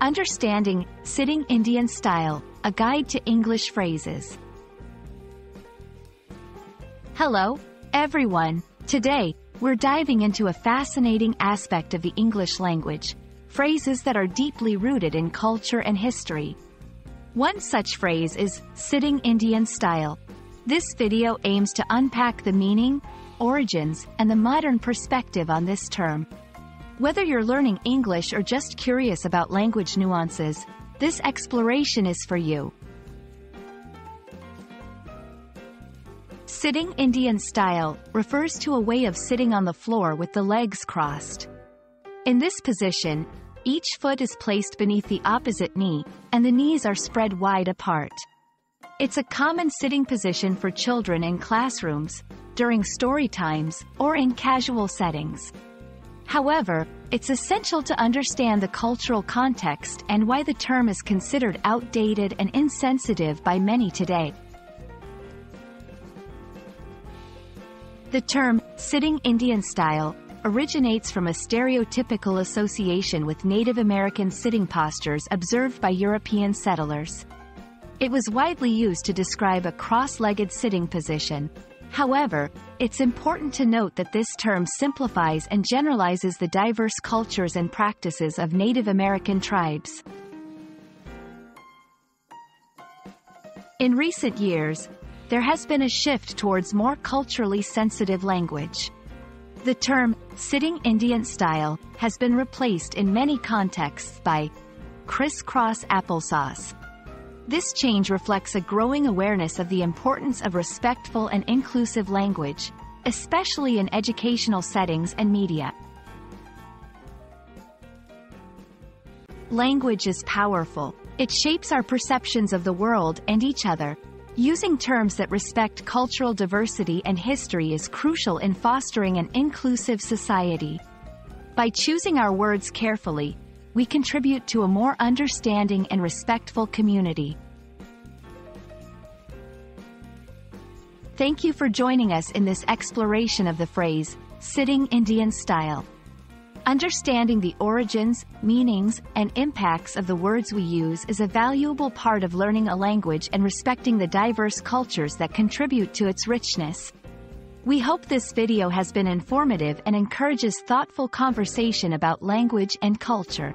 Understanding Sitting Indian Style, a guide to English phrases. Hello, everyone. Today, we're diving into a fascinating aspect of the English language, phrases that are deeply rooted in culture and history. One such phrase is sitting Indian style. This video aims to unpack the meaning, origins, and the modern perspective on this term. Whether you're learning English or just curious about language nuances, this exploration is for you. Sitting Indian style refers to a way of sitting on the floor with the legs crossed. In this position, each foot is placed beneath the opposite knee, and the knees are spread wide apart. It's a common sitting position for children in classrooms, during story times, or in casual settings. However, it's essential to understand the cultural context and why the term is considered outdated and insensitive by many today. The term, sitting Indian style, originates from a stereotypical association with Native American sitting postures observed by European settlers. It was widely used to describe a cross-legged sitting position, However, it's important to note that this term simplifies and generalizes the diverse cultures and practices of Native American tribes. In recent years, there has been a shift towards more culturally sensitive language. The term, sitting Indian style, has been replaced in many contexts by crisscross applesauce, this change reflects a growing awareness of the importance of respectful and inclusive language, especially in educational settings and media. Language is powerful. It shapes our perceptions of the world and each other. Using terms that respect cultural diversity and history is crucial in fostering an inclusive society. By choosing our words carefully, we contribute to a more understanding and respectful community. Thank you for joining us in this exploration of the phrase, sitting Indian style. Understanding the origins, meanings, and impacts of the words we use is a valuable part of learning a language and respecting the diverse cultures that contribute to its richness. We hope this video has been informative and encourages thoughtful conversation about language and culture.